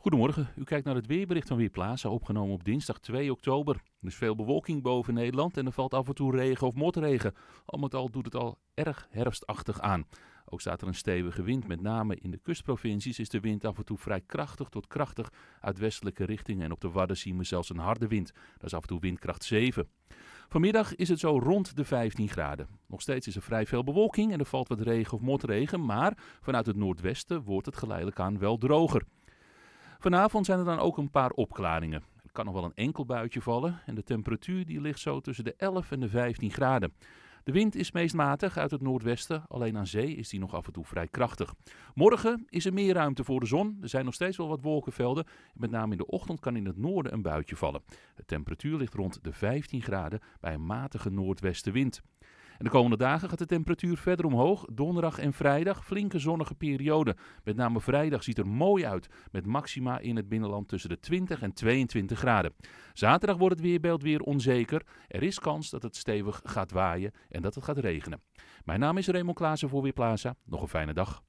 Goedemorgen, u kijkt naar het weerbericht van Weerplaza, opgenomen op dinsdag 2 oktober. Er is veel bewolking boven Nederland en er valt af en toe regen of motregen. Al met al doet het al erg herfstachtig aan. Ook staat er een stevige wind, met name in de kustprovincies is de wind af en toe vrij krachtig tot krachtig uit westelijke richting. En op de Wadden zien we zelfs een harde wind, dat is af en toe windkracht 7. Vanmiddag is het zo rond de 15 graden. Nog steeds is er vrij veel bewolking en er valt wat regen of motregen, maar vanuit het noordwesten wordt het geleidelijk aan wel droger. Vanavond zijn er dan ook een paar opklaringen. Er kan nog wel een enkel buitje vallen en de temperatuur die ligt zo tussen de 11 en de 15 graden. De wind is meest matig uit het noordwesten, alleen aan zee is die nog af en toe vrij krachtig. Morgen is er meer ruimte voor de zon. Er zijn nog steeds wel wat wolkenvelden. Met name in de ochtend kan in het noorden een buitje vallen. De temperatuur ligt rond de 15 graden bij een matige noordwestenwind. De komende dagen gaat de temperatuur verder omhoog. Donderdag en vrijdag flinke zonnige periode. Met name vrijdag ziet er mooi uit. Met maxima in het binnenland tussen de 20 en 22 graden. Zaterdag wordt het weerbeeld weer onzeker. Er is kans dat het stevig gaat waaien en dat het gaat regenen. Mijn naam is Raymond Klaassen voor Weerplaza. Nog een fijne dag.